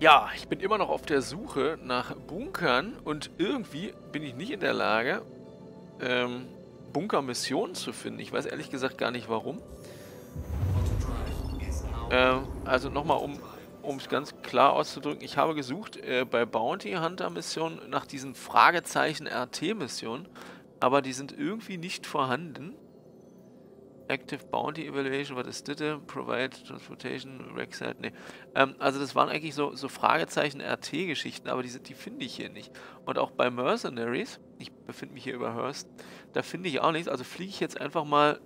Ja, ich bin immer noch auf der Suche nach Bunkern und irgendwie bin ich nicht in der Lage, ähm, Bunkermissionen zu finden. Ich weiß ehrlich gesagt gar nicht warum. Ähm, also nochmal, um es ganz klar auszudrücken, ich habe gesucht äh, bei Bounty Hunter Missionen nach diesen Fragezeichen RT Missionen, aber die sind irgendwie nicht vorhanden. Active Bounty Evaluation, was ist das? Provide Transportation, Rexite, ne. Ähm, also das waren eigentlich so, so Fragezeichen RT-Geschichten, aber die, die finde ich hier nicht. Und auch bei Mercenaries, ich befinde mich hier über Hearst, da finde ich auch nichts. Also fliege ich jetzt einfach mal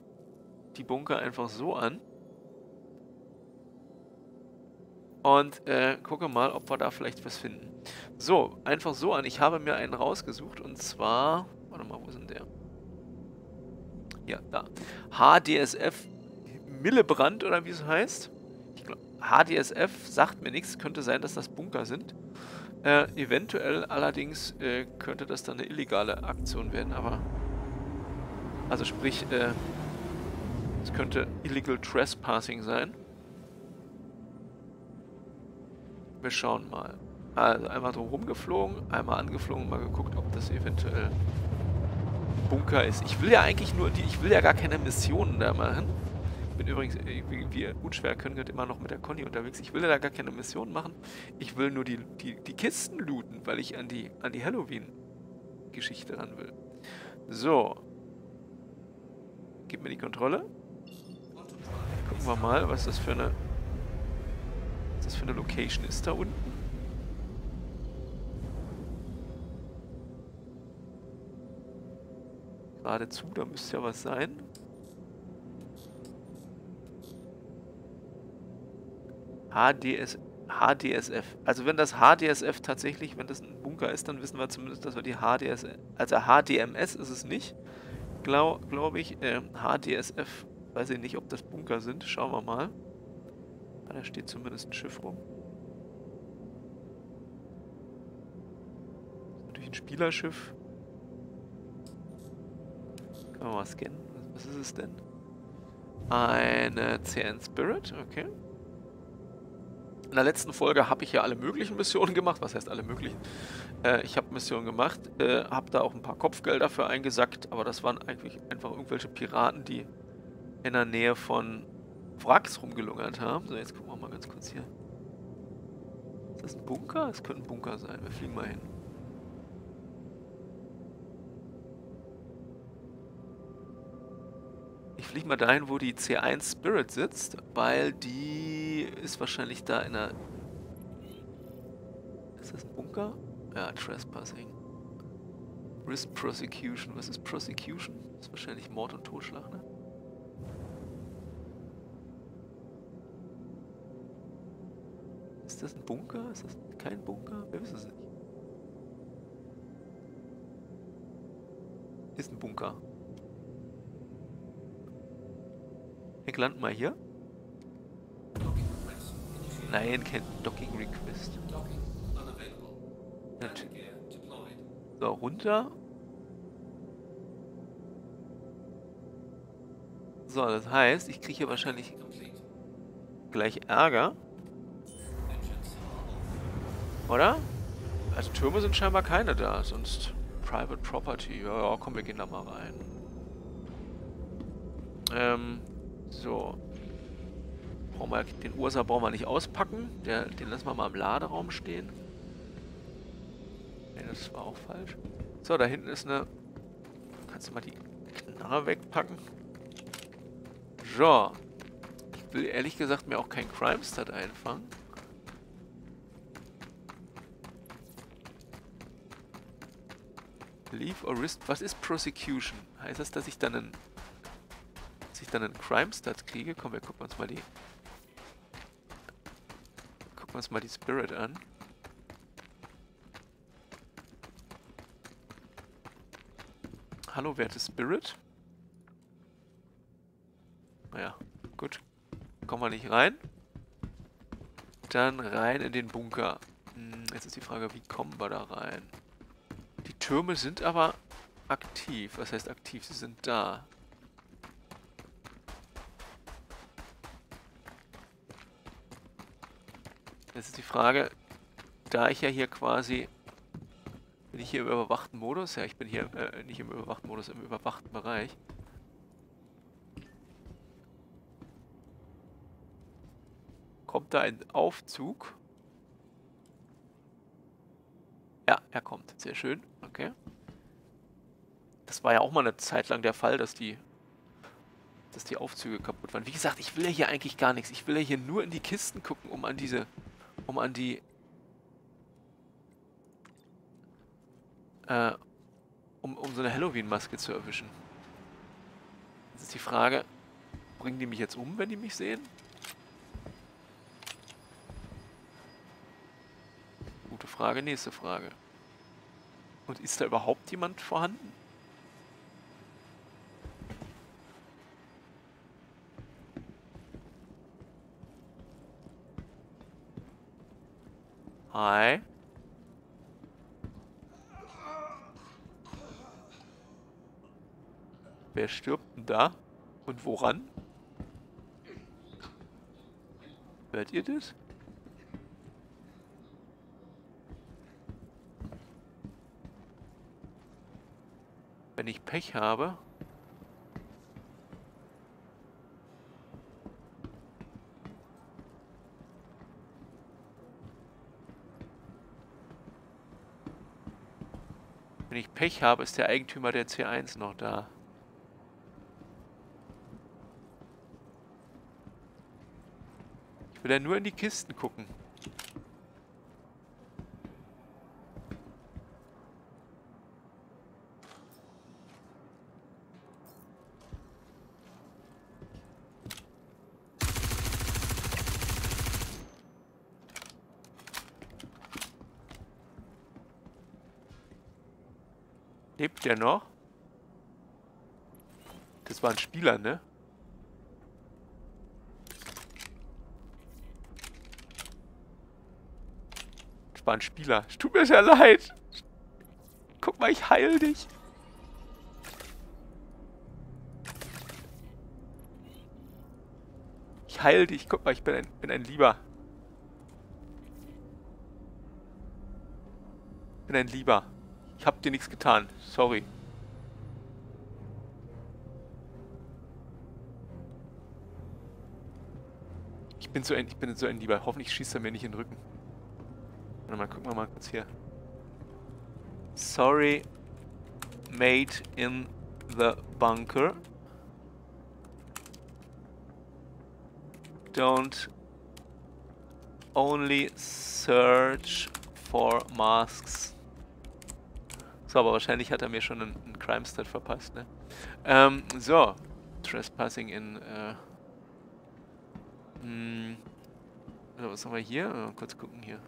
die Bunker einfach so an. Und äh, gucke mal, ob wir da vielleicht was finden. So, einfach so an. Ich habe mir einen rausgesucht und zwar... Warte mal, wo ist denn der? Ja, da. HDSF Millebrand oder wie es heißt. Ich glaube, HDSF sagt mir nichts. Könnte sein, dass das Bunker sind. Äh, eventuell allerdings äh, könnte das dann eine illegale Aktion werden, aber... Also sprich, äh, es könnte Illegal Trespassing sein. Wir schauen mal. Also einmal drum rumgeflogen, einmal angeflogen, mal geguckt, ob das eventuell Bunker ist. Ich will ja eigentlich nur die, ich will ja gar keine Missionen da machen. Ich bin übrigens, äh, wie, wie ihr unschwer können könnt, immer noch mit der Conny unterwegs. Ich will ja da gar keine Missionen machen. Ich will nur die, die, die Kisten looten, weil ich an die, an die Halloween-Geschichte ran will. So. Gib mir die Kontrolle. Gucken wir mal, was das für eine was das für eine Location ist da unten. Geradezu, da müsste ja was sein. HDS, HDSF. Also wenn das HDSF tatsächlich, wenn das ein Bunker ist, dann wissen wir zumindest, dass wir die HDS, also HDMS ist es nicht, glaube glaub ich. Äh, HDSF, weiß ich nicht, ob das Bunker sind. Schauen wir mal. Da steht zumindest ein Schiff rum. Natürlich ein Spielerschiff. Kann man mal scannen. Was ist es denn? Eine CN Spirit, okay. In der letzten Folge habe ich ja alle möglichen Missionen gemacht. Was heißt alle möglichen? Äh, ich habe Missionen gemacht, äh, habe da auch ein paar Kopfgelder für eingesackt, aber das waren eigentlich einfach irgendwelche Piraten, die in der Nähe von Wracks rumgelungert haben. So, jetzt gucken wir mal ganz kurz hier. Ist das ein Bunker? Es könnte ein Bunker sein. Wir fliegen mal hin. Ich fliege mal dahin, wo die C1 Spirit sitzt, weil die ist wahrscheinlich da in der... Ist das ein Bunker? Ja, Trespassing. Risk Prosecution. Was ist Prosecution? Ist wahrscheinlich Mord und Totschlag, ne? Ist das ein Bunker? Ist das kein Bunker? Wir wissen es nicht. Ist ein Bunker. Wir landen mal hier. Nein, kein Docking Request. So, runter. So, das heißt, ich kriege hier wahrscheinlich gleich Ärger. Oder? Also Türme sind scheinbar keine da, sonst Private Property. Ja, komm, wir gehen da mal rein. Ähm, so. Brauchen wir, den Ursa brauchen wir nicht auspacken. Der, den lassen wir mal im Laderaum stehen. Ne, das war auch falsch. So, da hinten ist eine... Kannst du mal die Knarre wegpacken? So. Ich will ehrlich gesagt mir auch kein Crime-Stat einfangen. Leave or risk. Was ist Prosecution? Heißt das, dass ich dann einen, ich dann einen Crime Stat kriege? Komm, wir gucken uns mal die, gucken uns mal die Spirit an. Hallo, werte Spirit. Naja, gut. Kommen wir nicht rein. Dann rein in den Bunker. Hm, jetzt ist die Frage, wie kommen wir da rein? Die Türme sind aber aktiv. Was heißt aktiv? Sie sind da. Jetzt ist die Frage, da ich ja hier quasi... Bin ich hier im überwachten Modus? Ja, ich bin hier äh, nicht im überwachten Modus, im überwachten Bereich. Kommt da ein Aufzug? Ja, er kommt. Sehr schön. Okay. Das war ja auch mal eine Zeit lang der Fall, dass die dass die Aufzüge kaputt waren. Wie gesagt, ich will ja hier eigentlich gar nichts. Ich will ja hier nur in die Kisten gucken, um an diese... um an die... Äh, um, um so eine Halloween-Maske zu erwischen. Jetzt ist die Frage, bringen die mich jetzt um, wenn die mich sehen? Gute Frage, nächste Frage. Und ist da überhaupt jemand vorhanden? Hi. Wer stirbt denn da? Und woran? Hört ihr das? Wenn ich Pech habe, ich Pech habe, ist der Eigentümer der C1 noch da. Ich will ja nur in die Kisten gucken. Lebt der noch? Das war ein Spieler, ne? Das war ein Spieler. Es tut mir sehr leid. Guck mal, ich heil dich. Ich heil dich. Guck mal, ich bin ein, bin ein Lieber. Bin ein Lieber. Ich hab dir nichts getan. Sorry. Ich bin so ein, ich bin so ein Lieber. Hoffentlich schießt er mir nicht in den Rücken. Warte mal, gucken wir mal kurz hier. Sorry, mate in the bunker. Don't only search for masks so, aber wahrscheinlich hat er mir schon einen, einen Crime-Stat verpasst, ne? Ähm, so. Trespassing in, äh... Mh, hm. was haben wir hier? Mal kurz gucken hier.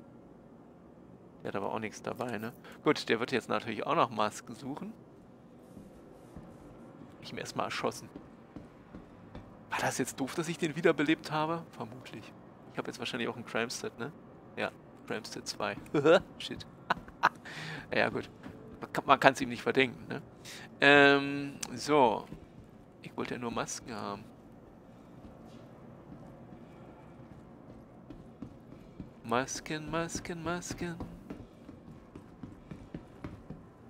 Der hat aber auch nichts dabei, ne? Gut, der wird jetzt natürlich auch noch Masken suchen. Ich mir erstmal erschossen. War das jetzt doof, dass ich den wiederbelebt habe? Vermutlich. Ich habe jetzt wahrscheinlich auch einen Crime-Stat, ne? Ja, Crime-Stat 2. Shit. ja, gut man kann es ihm nicht verdenken. Ne? Ähm, so. Ich wollte ja nur Masken haben. Masken, Masken, Masken.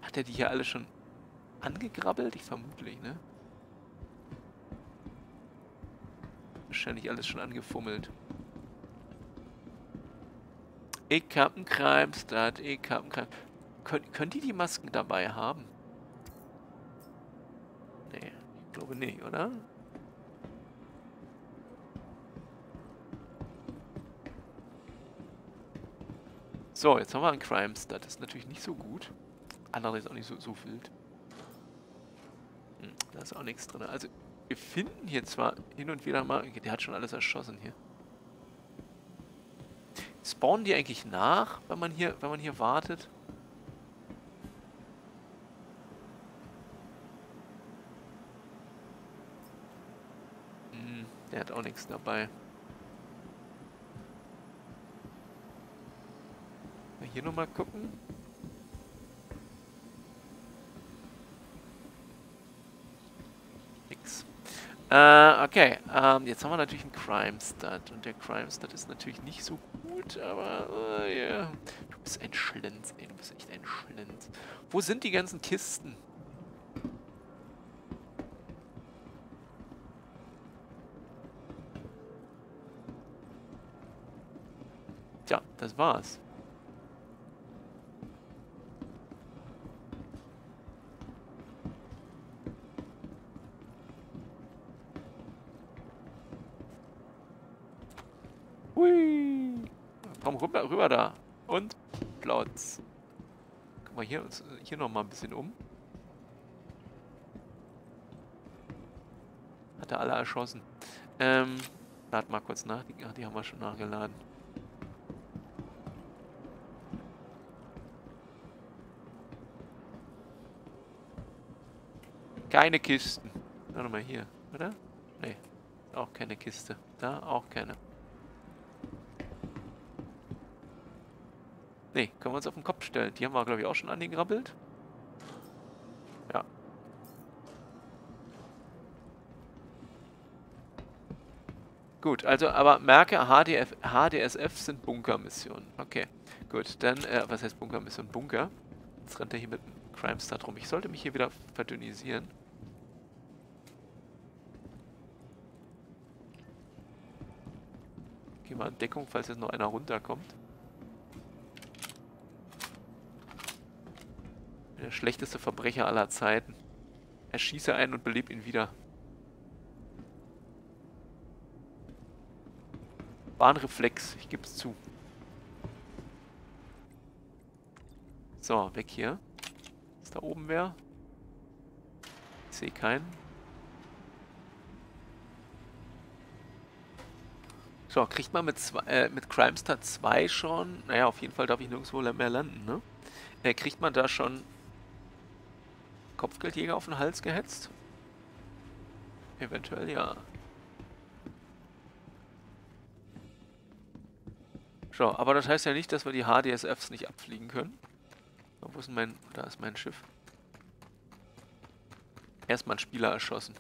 Hat er die hier alle schon angegrabbelt? Ich vermutlich, ne? Wahrscheinlich alles schon angefummelt. Ich hab einen Crime-Start, ich hab einen Crime... Können, können die die Masken dabei haben? Nee, ich glaube nicht, oder? So, jetzt haben wir einen Crimes. Das ist natürlich nicht so gut. Andererseits auch nicht so, so wild. Hm, da ist auch nichts drin. Also, wir finden hier zwar hin und wieder mal... Der hat schon alles erschossen hier. Spawnen die eigentlich nach, wenn man hier, wenn man hier wartet? Der hat auch nichts dabei. Hier nochmal gucken. Nix. Äh, okay. Ähm, jetzt haben wir natürlich einen Crime Stat. Und der Crime Stat ist natürlich nicht so gut, aber äh, yeah. bist ein Schlenz, ey. Du bist echt ein Schlenz. Wo sind die ganzen Kisten? Das war's. Hui. Komm rüber, rüber da. Und Platz. Guck mal hier, hier noch mal ein bisschen um. Hat er alle erschossen. Ähm, lad mal kurz nach. Die, die haben wir schon nachgeladen. Keine Kisten. Warte mal hier, oder? Nee, auch keine Kiste. Da auch keine. Nee, können wir uns auf den Kopf stellen. Die haben wir, glaube ich, auch schon angegrabbelt. Ja. Gut, also, aber merke, HDF, HDSF sind Bunkermissionen. Okay, gut. Dann, äh, was heißt Bunkermission? Bunker. Jetzt rennt er hier mit dem Crimestar rum. Ich sollte mich hier wieder verdünnisieren. Geh mal in Deckung, falls jetzt noch einer runterkommt. Der schlechteste Verbrecher aller Zeiten. Erschieße einen und beleb ihn wieder. Bahnreflex, ich gebe es zu. So, weg hier. Ist da oben wer? Ich sehe keinen. So, kriegt man mit, zwei, äh, mit Crimestar 2 schon... Naja, auf jeden Fall darf ich nirgendwo mehr landen, ne? Äh, kriegt man da schon Kopfgeldjäger auf den Hals gehetzt? Eventuell ja. So, aber das heißt ja nicht, dass wir die HDSFs nicht abfliegen können. Wo ist mein... Da ist mein Schiff. Erstmal einen Spieler erschossen.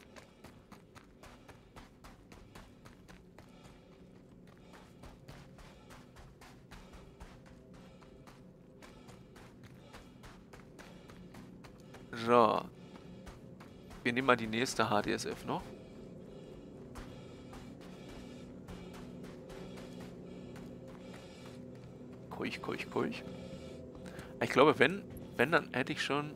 So. Wir nehmen mal die nächste HDSF noch. Ruhig, ruhig, ruhig. Ich glaube, wenn, wenn, dann hätte ich schon...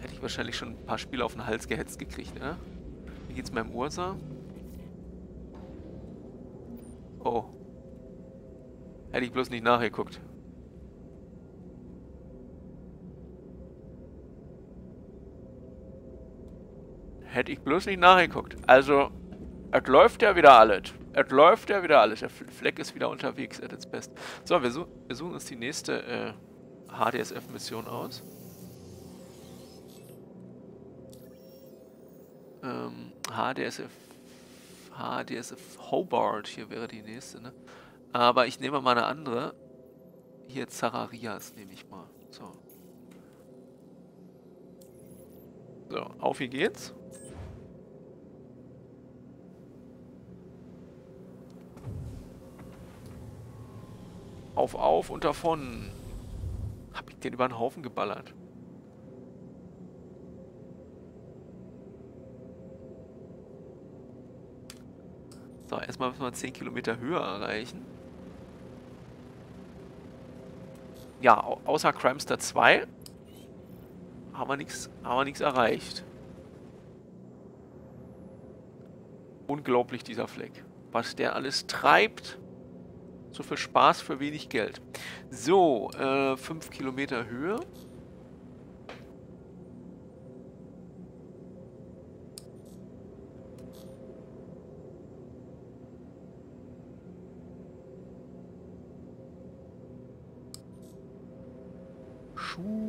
Hätte ich wahrscheinlich schon ein paar Spiele auf den Hals gehetzt gekriegt, ne? Wie geht's meinem Ursa? Oh. Hätte ich bloß nicht nachgeguckt. Hätte ich bloß nicht nachgeguckt. Also, es läuft ja wieder alles. Es läuft ja wieder alles. Der Fleck ist wieder unterwegs at its best. So, wir, su wir suchen uns die nächste äh, HDSF-Mission aus. Ähm, HDSF... HDSF Hobart, hier wäre die nächste, ne? Aber ich nehme mal eine andere. Hier Zararias nehme ich mal. So. So, auf wie geht's. Auf, auf und davon. Hab ich den über den Haufen geballert. So, erstmal müssen wir 10 Kilometer Höhe erreichen. Ja, außer Crimester 2 haben wir nichts haben wir nichts erreicht. Unglaublich dieser Fleck. Was der alles treibt. So viel Spaß für wenig Geld. So, 5 äh, Kilometer Höhe. Schub.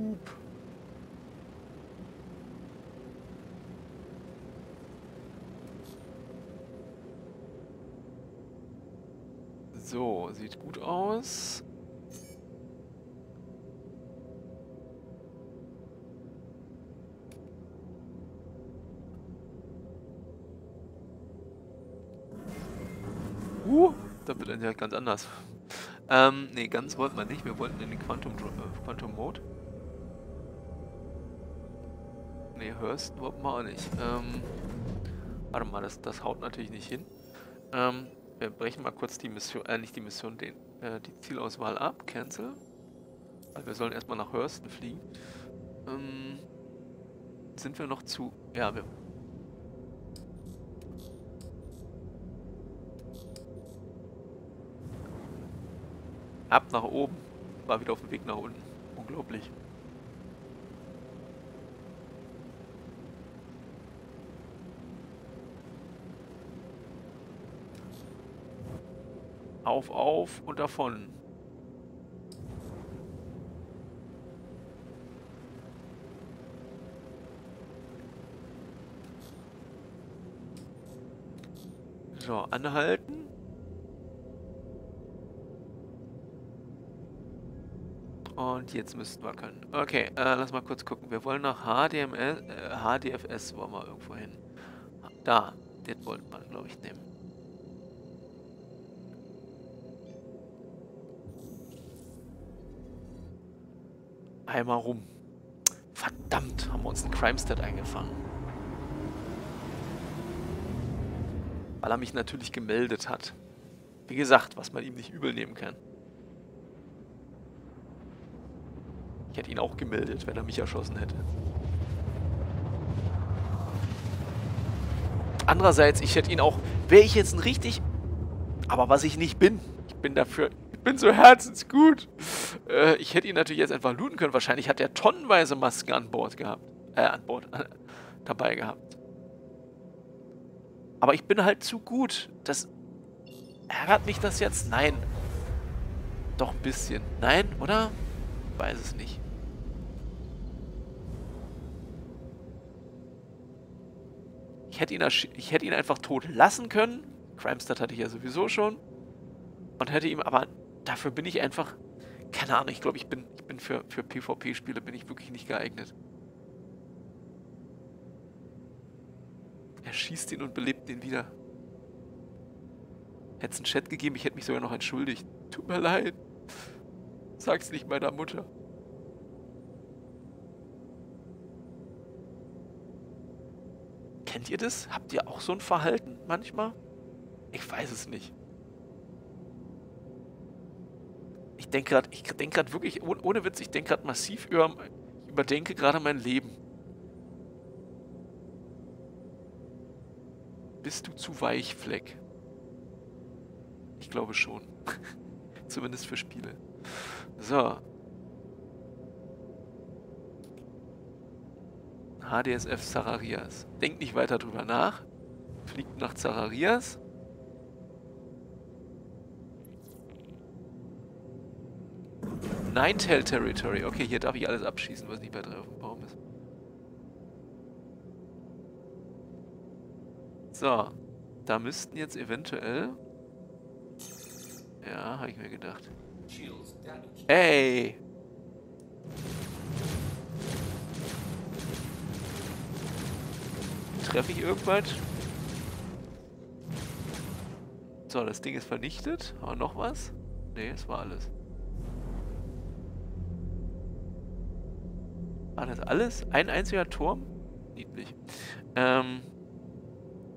So, sieht gut aus. Uh, da wird dann ja ganz anders. Ähm, nee, ganz wollten wir nicht. Wir wollten in den Quantum, äh, Quantum Mode. Nee, Hurst wollten wir auch nicht. Ähm, warte mal, das, das haut natürlich nicht hin. Ähm, wir brechen mal kurz die Mission, äh, nicht die Mission, den, äh, die Zielauswahl ab. Cancel. Weil wir sollen erstmal nach Hurston fliegen. Ähm, sind wir noch zu... Ja, wir... Ab nach oben. War wieder auf dem Weg nach unten. Unglaublich. Auf, auf und davon. So, anhalten. Und jetzt müssten wir können. Okay, äh, lass mal kurz gucken. Wir wollen nach HDMS, äh, HDFS wollen wir irgendwo hin. Da, den wollten wir, glaube ich, nehmen. Einmal rum. Verdammt, haben wir uns einen Crime-Stat eingefangen. weil er mich natürlich gemeldet hat. Wie gesagt, was man ihm nicht übel nehmen kann. Ich hätte ihn auch gemeldet, wenn er mich erschossen hätte. Andererseits, ich hätte ihn auch... Wäre ich jetzt ein richtig... Aber was ich nicht bin, ich bin dafür... Bin so herzensgut. Äh, ich hätte ihn natürlich jetzt einfach looten können. Wahrscheinlich hat er tonnenweise Masken an Bord gehabt. Äh, an Bord. dabei gehabt. Aber ich bin halt zu gut. Das ärgert mich das jetzt? Nein. Doch ein bisschen. Nein, oder? Weiß es nicht. Ich hätte ihn, ich hätte ihn einfach tot lassen können. Crimestad hatte ich ja sowieso schon. Und hätte ihm, aber dafür bin ich einfach, keine Ahnung, ich glaube, ich bin, ich bin für, für PvP-Spiele bin ich wirklich nicht geeignet. Er schießt ihn und belebt ihn wieder. Hätte es einen Chat gegeben, ich hätte mich sogar noch entschuldigt. Tut mir leid. Sag's nicht meiner Mutter. Kennt ihr das? Habt ihr auch so ein Verhalten manchmal? Ich weiß es nicht. Ich denke gerade, ich denke gerade wirklich, ohne Witz, ich denke gerade massiv über, überdenke gerade mein Leben. Bist du zu weich, Fleck? Ich glaube schon. Zumindest für Spiele. So. HDSF Zararias. Denkt nicht weiter drüber nach. Fliegt nach Zararias. Ninetale Territory. Okay, hier darf ich alles abschießen, was nicht bei drei auf dem Baum ist. So, da müssten jetzt eventuell... Ja, habe ich mir gedacht. Ey! Treffe ich irgendwas? So, das Ding ist vernichtet. Aber noch was? Ne, es war alles. War das alles? Ein einziger Turm? Niedlich. Ähm...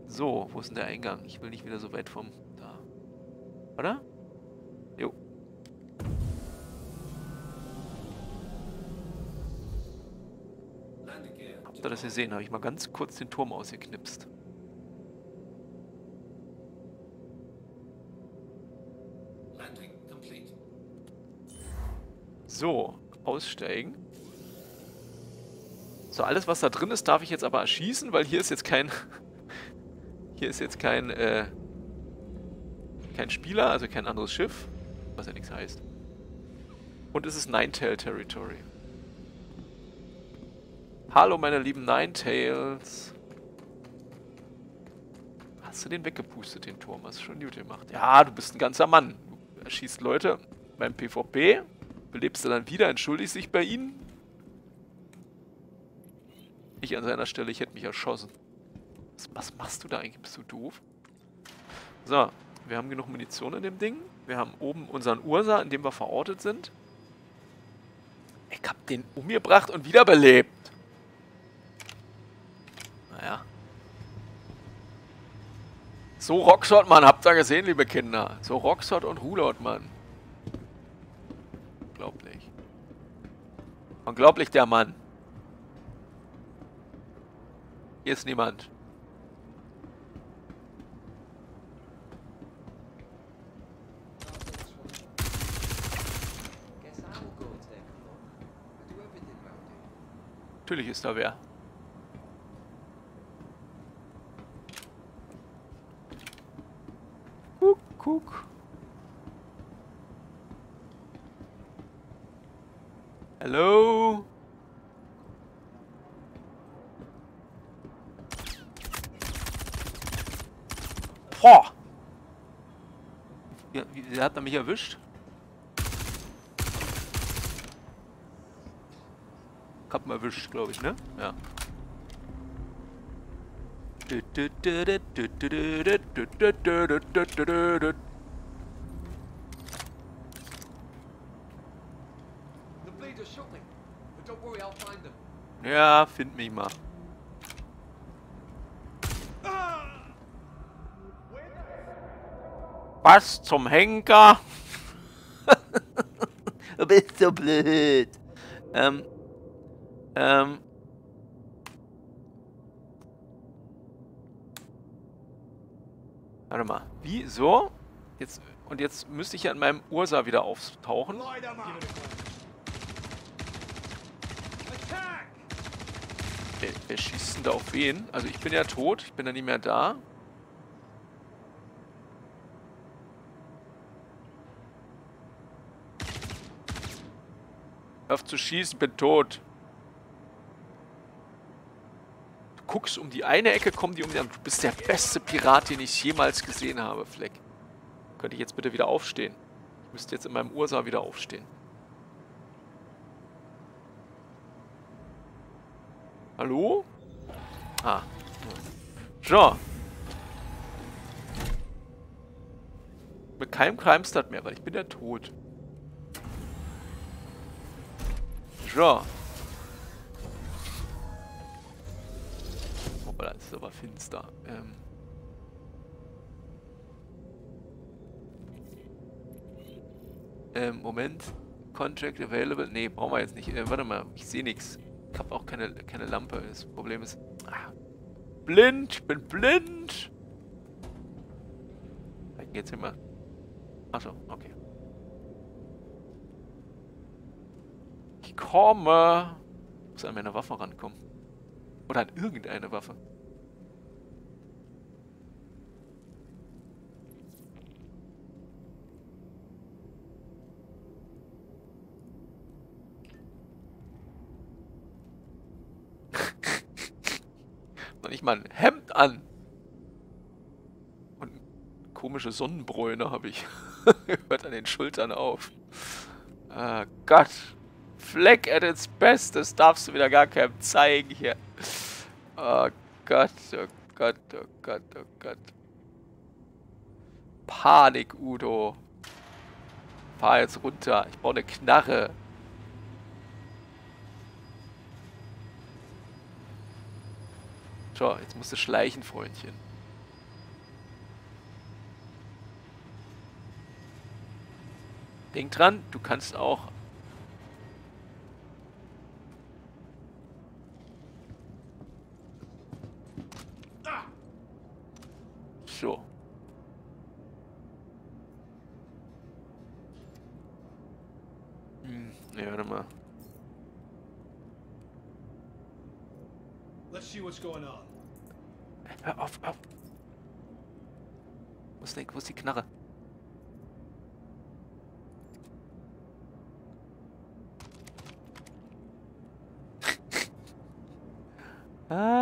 So, wo ist denn der Eingang? Ich will nicht wieder so weit vom... Da. Oder? Jo. Habt ihr das gesehen? Habe ich mal ganz kurz den Turm ausgeknipst. So, aussteigen. So, alles was da drin ist, darf ich jetzt aber erschießen, weil hier ist jetzt kein hier ist jetzt kein, äh, kein Spieler, also kein anderes Schiff, was ja nichts heißt. Und es ist Ninetail Territory. Hallo meine lieben Ninetails. Hast du den weggepustet, den Turm? Hast du schon gut gemacht. Ja, du bist ein ganzer Mann. Du erschießt Leute beim PvP, belebst du dann wieder, entschuldigst dich bei ihnen. Ich an seiner Stelle, ich hätte mich erschossen. Was, was machst du da eigentlich? Bist du doof? So, wir haben genug Munition in dem Ding. Wir haben oben unseren Ursa, in dem wir verortet sind. Ich hab den umgebracht und wiederbelebt. Naja. So Roxort, Mann. Habt ihr gesehen, liebe Kinder? So Roxort und Hulot, Mann. Unglaublich. Unglaublich, der Mann. Hier ist niemand. Natürlich ist da wer. Guck, guck. Hallo? Ja, wie, hat er mich erwischt? Hab mal erwischt, glaube ich, ne? Ja. Ja, find mich mal. Was zum Henker? du bist so blöd. Ähm, ähm. Warte mal. Wie? So? Jetzt, und jetzt müsste ich ja in meinem Ursa wieder auftauchen. Wer, wer schießt denn da auf wen? Also ich bin ja tot, ich bin ja nicht mehr da. Auf zu schießen, bin tot. guckst um die eine Ecke, kommen die um die andere. Du bist der beste Pirat, den ich jemals gesehen habe, Fleck. Könnte ich jetzt bitte wieder aufstehen? Ich müsste jetzt in meinem Ursa wieder aufstehen. Hallo? Ah. So. Mit keinem Crimestart mehr, weil ich bin ja tot. So. Hoppala, das ist aber finster. Ähm. Ähm, Moment. Contract available. Nee, brauchen wir jetzt nicht. Äh, warte mal, ich sehe nichts. Ich habe auch keine, keine Lampe. Das Problem ist... Ah, blind! Ich bin blind! Jetzt immer. Achso, okay. Ich komme! Ich muss an meine Waffe rankommen. Oder an irgendeine Waffe. Noch nicht mal ein Hemd an. Und komische Sonnenbräune habe ich. Hört an den Schultern auf. Ah, Gott. Fleck at its best. Das darfst du wieder gar keinem zeigen hier. Oh Gott, oh Gott, oh Gott, oh Gott. Panik, Udo. Fahr jetzt runter. Ich brauche eine Knarre. So, jetzt musst du schleichen, Freundchen. Denk dran, du kannst auch So. Hm, ne, warte mal. Let's see what's going on. Hör auf, auf. Wo ist, denn, wo ist die Knarre? ah.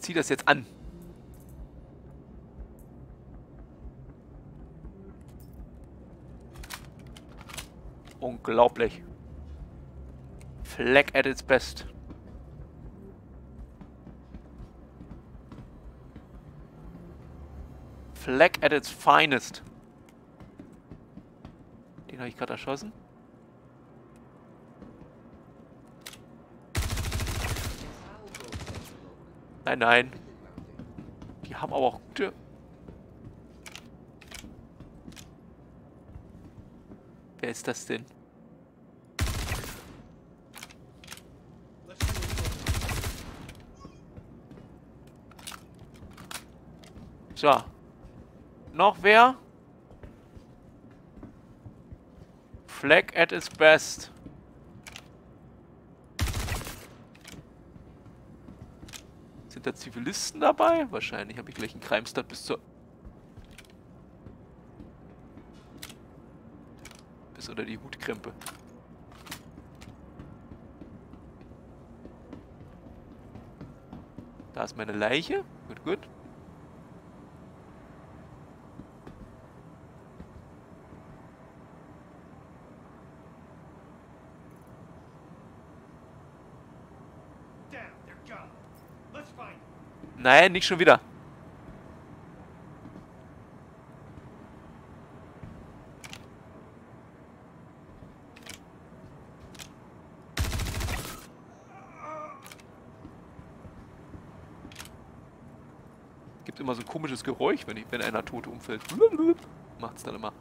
Zieh das jetzt an. Unglaublich. Flag at its best. Flag at its finest. Den habe ich gerade erschossen. Nein, nein. Die haben aber auch gute... Wer ist das denn? So. Noch wer? Flag at its best. Sind da Zivilisten dabei? Wahrscheinlich habe ich gleich einen Kreimstadt bis zur... Bis unter die Hutkrempe. Da ist meine Leiche. Gut, gut. Nein, nicht schon wieder. Gibt immer so ein komisches Geräusch, wenn, ich, wenn einer tot umfällt. Macht's dann immer.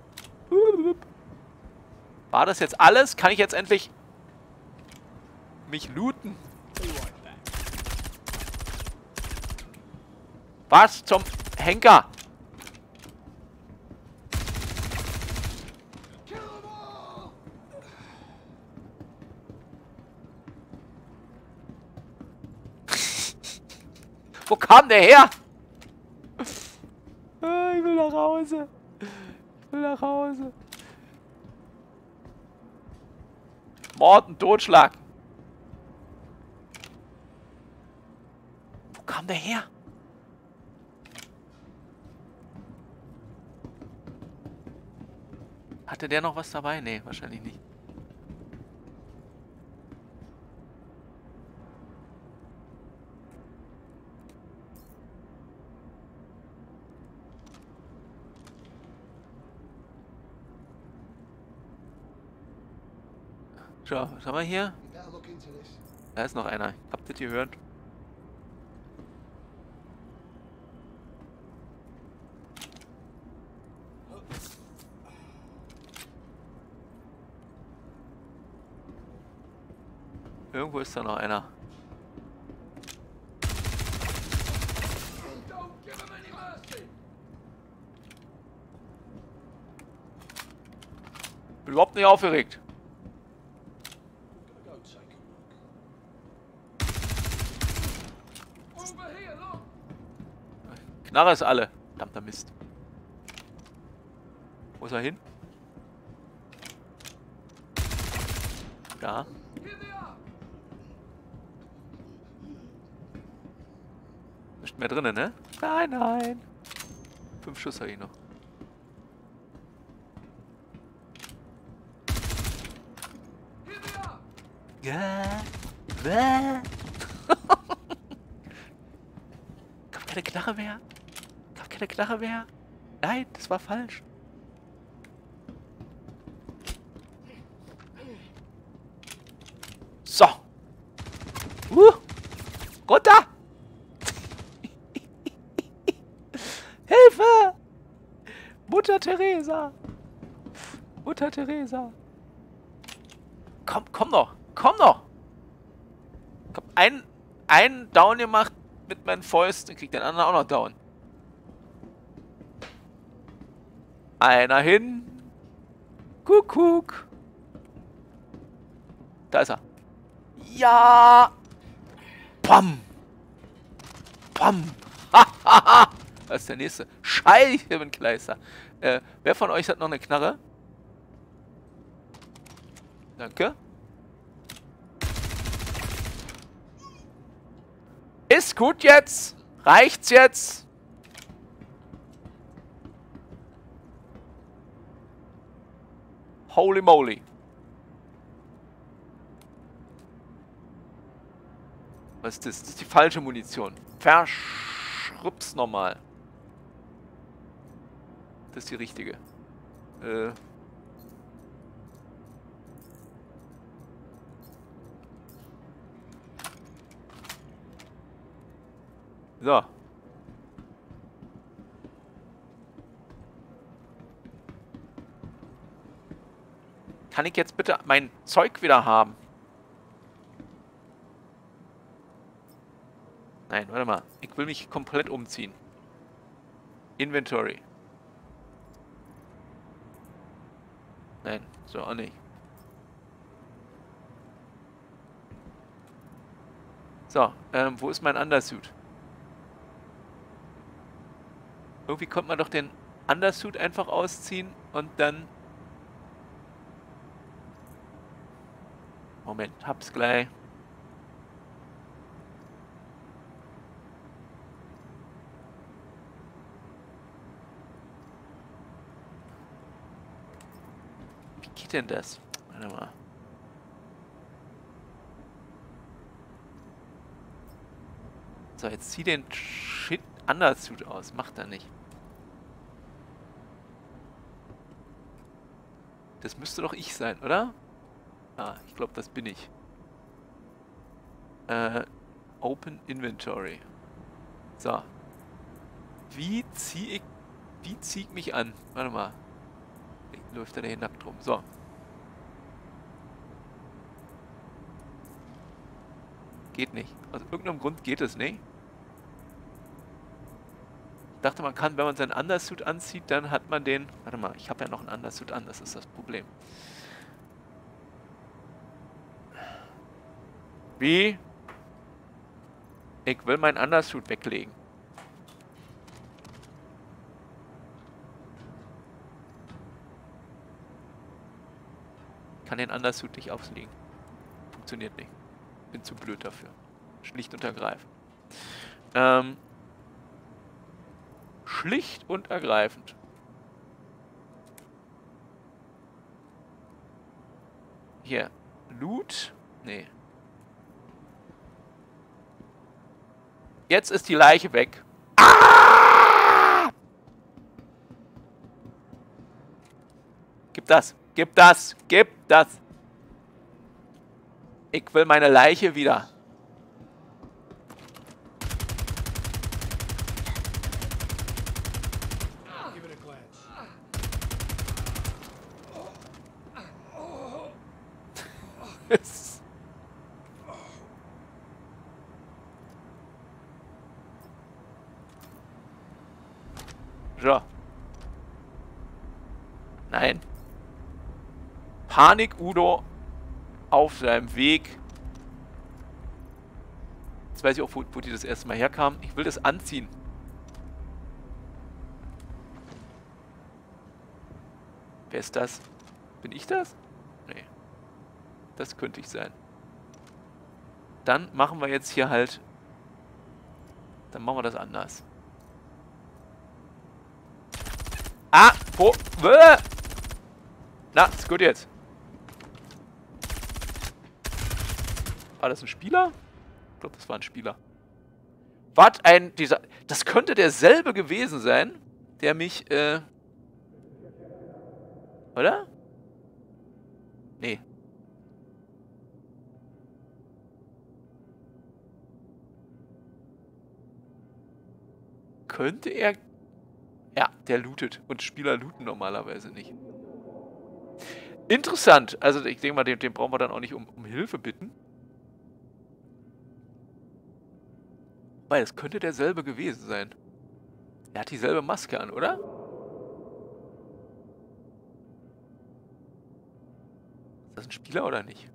War das jetzt alles? Kann ich jetzt endlich mich looten? Was zum Henker? Wo kam der her? Ah, ich will nach Hause. Ich will nach Hause. Mord und Totschlag. Wo kam der her? Hatte der noch was dabei? Nee, wahrscheinlich nicht. So, was haben wir hier? Da ist noch einer. Habt ihr das gehört? Irgendwo ist da noch einer. Bin überhaupt nicht aufgeregt. Knarre ist alle. Verdammter Mist. Wo ist er hin? Da. Mehr drinnen, ne? Nein, nein. Fünf Schuss habe ich noch. Ja. Gab keine Knarre mehr. Gab keine Knarre mehr. Nein, das war falsch. So. Uh. Runter. Mutter Teresa! Mutter Teresa! Komm, komm noch! Komm noch! Ich hab einen, einen Down gemacht mit meinen Fäusten, kriegt den anderen auch noch down. Einer hin. Kuckuck. Da ist er. Ja! Pam! Pam! Das ist der nächste. Scheibenkleister. Äh, wer von euch hat noch eine Knarre? Danke. Ist gut jetzt. Reicht's jetzt. Holy moly. Was ist das? Das ist die falsche Munition. Verschrub's nochmal. Das ist die richtige. Äh. So. Kann ich jetzt bitte mein Zeug wieder haben? Nein, warte mal. Ich will mich komplett umziehen. Inventory. Nein, so auch nicht. So, ähm, wo ist mein Undersuit? Irgendwie konnte man doch den Undersuit einfach ausziehen und dann... Moment, hab's gleich. geht denn das? Warte mal. So, jetzt zieh den Shit Undersuit aus. Macht er nicht. Das müsste doch ich sein, oder? Ah, ich glaube, das bin ich. Äh, Open Inventory. So. Wie ziehe ich... Wie ziehe ich mich an? Warte mal. Läuft er hier nackt rum. So. Geht nicht. Aus irgendeinem Grund geht es nicht. Ich dachte, man kann, wenn man seinen Undersuit anzieht, dann hat man den... Warte mal, ich habe ja noch einen Undersuit an, das ist das Problem. Wie? Ich will meinen Undersuit weglegen. Ich kann den Undersuit nicht auslegen. Funktioniert nicht. Bin zu blöd dafür. Schlicht und ergreifend. Ähm, schlicht und ergreifend. Hier. Loot. Nee. Jetzt ist die Leiche weg. Ah! Gib das. Gib das. Gib das. Ich will meine Leiche wieder. so. Nein. Panik Udo auf seinem Weg. Jetzt weiß ich auch, wo, wo die das erste Mal herkam. Ich will das anziehen. Wer ist das? Bin ich das? Nee. Das könnte ich sein. Dann machen wir jetzt hier halt... Dann machen wir das anders. Ah! Wo? Na, ist gut jetzt. War das ein Spieler? Ich glaube, das war ein Spieler. Was ein... dieser. Das könnte derselbe gewesen sein, der mich, äh... Oder? Nee. Könnte er... Ja, der lootet. Und Spieler looten normalerweise nicht. Interessant. Also ich denke mal, den, den brauchen wir dann auch nicht um, um Hilfe bitten. Weil es könnte derselbe gewesen sein. Er hat dieselbe Maske an, oder? Ist das ein Spieler oder nicht?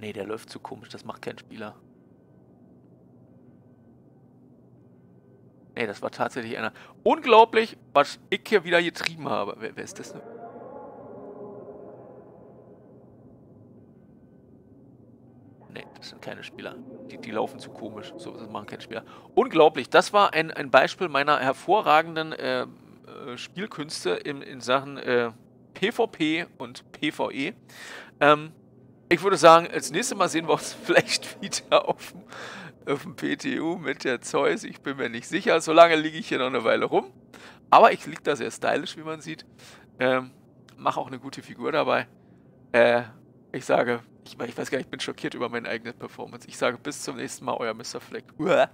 Nee, der läuft zu komisch. Das macht kein Spieler. Nee, das war tatsächlich einer. Unglaublich, was ich hier wieder getrieben habe. Wer, wer ist das denn? Das sind keine Spieler. Die, die laufen zu komisch. So, das machen keine Spieler. Unglaublich. Das war ein, ein Beispiel meiner hervorragenden äh, äh, Spielkünste in, in Sachen äh, PvP und PvE. Ähm, ich würde sagen, als nächstes Mal sehen wir uns vielleicht wieder auf dem, auf dem PTU mit der Zeus. Ich bin mir nicht sicher. Solange liege ich hier noch eine Weile rum. Aber ich liege da sehr stylisch, wie man sieht. Ähm, Mache auch eine gute Figur dabei. Äh, ich sage, ich, ich weiß gar nicht, ich bin schockiert über meine eigene Performance. Ich sage bis zum nächsten Mal, euer Mr. Fleck. Uah.